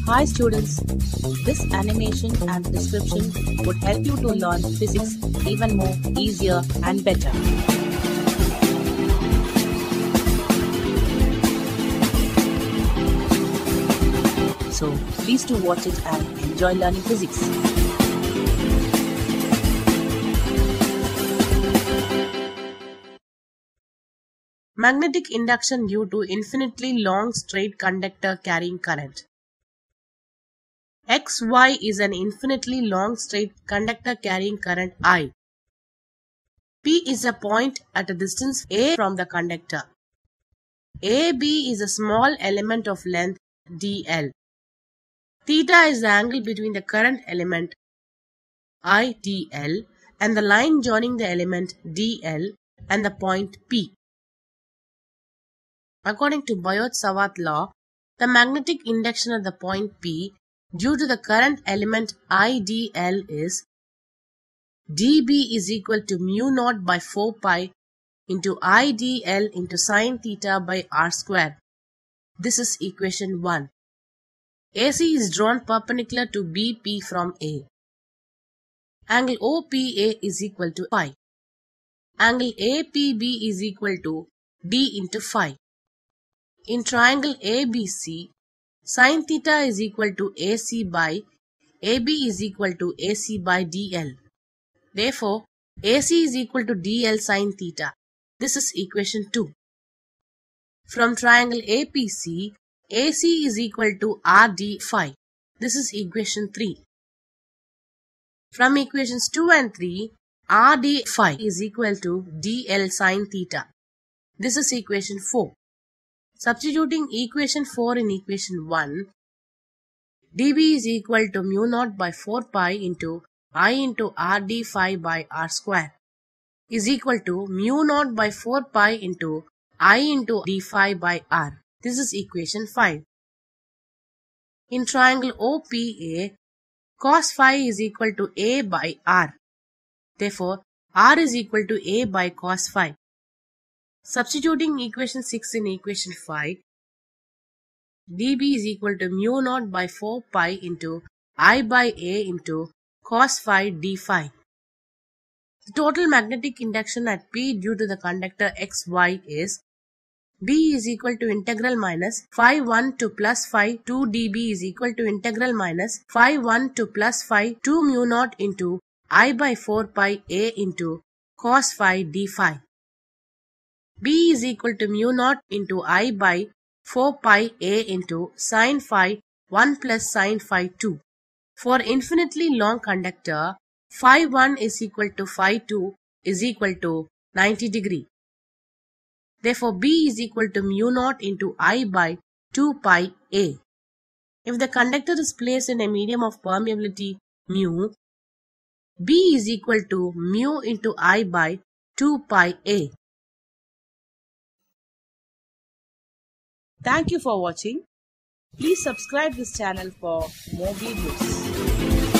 Hi students, this animation and description would help you to learn physics even more easier and better. So please do watch it and enjoy learning physics. Magnetic induction due to infinitely long straight conductor carrying current. XY is an infinitely long straight conductor carrying current I. P is a point at a distance A from the conductor. AB is a small element of length dl. Theta is the angle between the current element I dl and the line joining the element dl and the point P. According to Biot-Savart law, the magnetic induction at the point P due to the current element IDL is dB is equal to mu naught by 4 pi into IDL into sine theta by r square. This is equation 1. AC is drawn perpendicular to BP from A. Angle OPA is equal to phi. Angle APB is equal to D into phi. In triangle ABC, sine theta is equal to AC by AB is equal to AC by DL. Therefore, AC is equal to DL sine theta. This is equation 2. From triangle APC, AC is equal to RD phi. This is equation 3. From equations 2 and 3, RD phi is equal to DL sine theta. This is equation 4. Substituting equation 4 in equation 1, dB is equal to mu naught by 4 pi into I into RD phi by R square is equal to mu naught by 4 pi into I into d phi by R. This is equation 5. In triangle OPA, cos phi is equal to A by R. Therefore, R is equal to A by cos phi. Substituting equation 6 in equation 5, dB is equal to mu naught by 4 pi into I by A into cos phi d phi. The total magnetic induction at P due to the conductor XY is B is equal to integral minus phi 1 to plus phi 2 dB is equal to integral minus phi 1 to plus phi 2 mu naught into I by 4 pi A into cos phi d phi. B is equal to mu naught into I by 4 pi A into sine phi 1 plus sine phi 2. For infinitely long conductor, phi 1 is equal to phi 2 is equal to 90 degree. Therefore, B is equal to mu naught into I by 2 pi A. If the conductor is placed in a medium of permeability mu, B is equal to mu into I by 2 pi A. Thank you for watching. Please subscribe this channel for more videos.